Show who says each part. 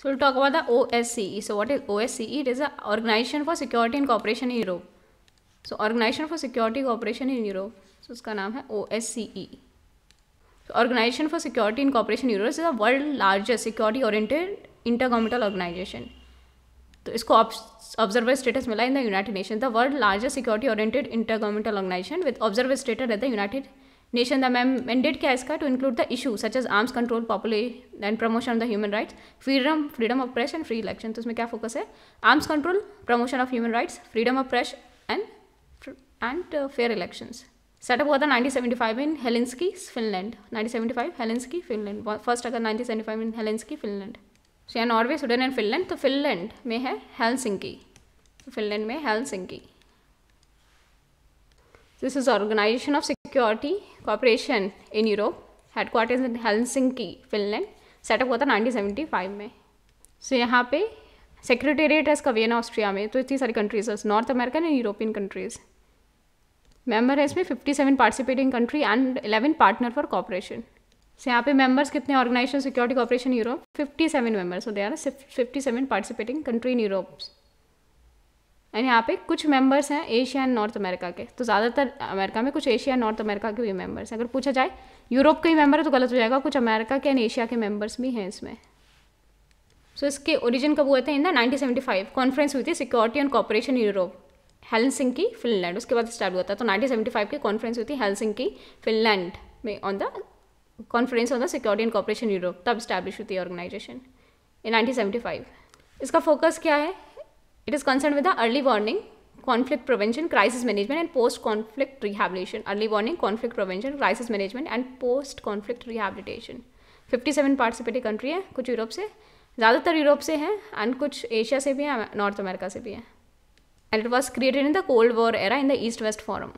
Speaker 1: So we'll talk about the OSCE. So what is OSCE? It is an Organization for Security and Cooperation in Europe. So Organization for Security Cooperation in Europe. So उसका नाम है OSCE. So Organization for Security and Cooperation in Europe is the world largest security oriented intergovernmental organization. तो इसको observer status मिला in the United Nation the world largest security oriented intergovernmental organisation with observer status at the United Nation the ma'am mandate क्या है इसका to include the issue such as arms control population and promotion of the human rights freedom freedom of press and free election तो इसमें क्या focus है? Arms control promotion of human rights freedom of press and and fair elections setup हुआ था 1975 in Helsinki Finland 1975 Helsinki Finland first अगर 1975 in Helsinki Finland so यहाँ Norway Sweden and Finland तो Finland में है हेलसिंकी फिनलैंड में Helsinki this is organisation of security cooperation in Europe headquarters in Helsinki Finland setup हुआ था 1975 में। सो so, यहाँ पे सेक्रेटेरिएट है इसका वियना ऑस्ट्रिया में तो इतनी सारी कंट्रीज़ है North American and European countries member है इसमें 57 participating country and 11 partner for cooperation so यहाँ पे मेंबर्स कितने organisation security cooperation Europe 57 members so they are 57 participating country in Europe and यहाँ पे कुछ मेंबर्स हैं एशिया एंड नॉर्थ अमेरिका के। तो ज़्यादातर अमेरिका में कुछ एशिया नॉर्थ अमेरिका के भी मेंबर्स हैं। अगर पूछा जाए यूरोप के ही मेंबर है तो गलत हो जाएगा। कुछ अमेरिका के एंड एशिया के मेंबर्स भी हैं इसमें। सो so, इसके ओरिजिन कब हुए थे? इन द 1975 कॉन्फ्रेंस हुई थी security and cooperation Europe Helsinki Finland उसके बाद स्टार्ट हुआ था। तो 1975 की कॉन्फ्रेंस हुई थी हेलसिंकी फिनलैंड में on the conference on the security and cooperation Europe तब स्टैब्लिश हुई थी ऑर्गेनाइजेशन इन 1975 इसका फोकस क्या है? It is concern with the early warning conflict prevention crisis management and post conflict rehabilitation early warning conflict prevention crisis management and post conflict rehabilitation 57 participating country है, कुछ Europe से। ज़्यादातर Europe से हैं and कुछ Asia से भी हैं नॉर्थ अमेरिका से भी हैं। And it was created in the cold war era in the east west forum